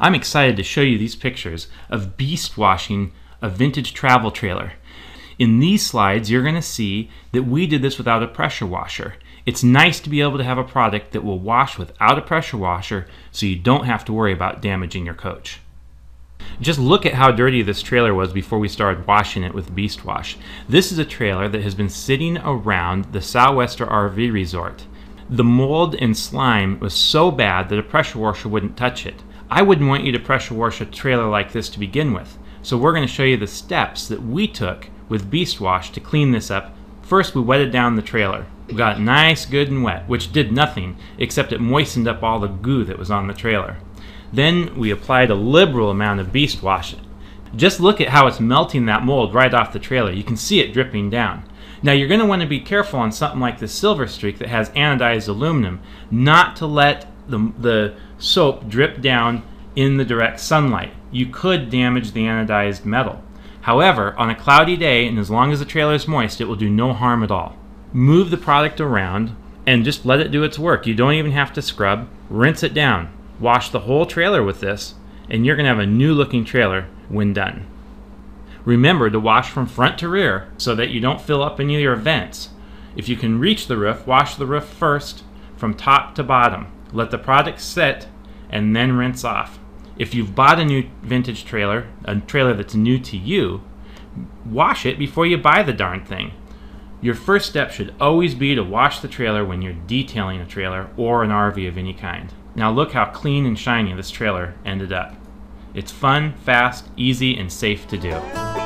I'm excited to show you these pictures of beast washing a vintage travel trailer. In these slides, you're going to see that we did this without a pressure washer. It's nice to be able to have a product that will wash without a pressure washer so you don't have to worry about damaging your coach. Just look at how dirty this trailer was before we started washing it with Beast Wash. This is a trailer that has been sitting around the Sou'wester RV Resort. The mold and slime was so bad that a pressure washer wouldn't touch it. I wouldn't want you to pressure wash a trailer like this to begin with. So we're going to show you the steps that we took with Beast Wash to clean this up. First, we wetted down the trailer. We got it nice, good, and wet, which did nothing except it moistened up all the goo that was on the trailer. Then we applied a liberal amount of Beast Wash. Just look at how it's melting that mold right off the trailer. You can see it dripping down. Now you're going to want to be careful on something like the Silver Streak that has anodized aluminum, not to let the, the soap drip down in the direct sunlight. You could damage the anodized metal. However, on a cloudy day, and as long as the trailer is moist, it will do no harm at all. Move the product around and just let it do its work. You don't even have to scrub. Rinse it down. Wash the whole trailer with this, and you're going to have a new looking trailer when done. Remember to wash from front to rear so that you don't fill up any of your vents. If you can reach the roof, wash the roof first from top to bottom. Let the product sit and then rinse off if you've bought a new vintage trailer, a trailer that's new to you, wash it before you buy the darn thing. Your first step should always be to wash the trailer when you're detailing a trailer or an RV of any kind. Now look how clean and shiny this trailer ended up. It's fun, fast, easy, and safe to do.